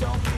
don't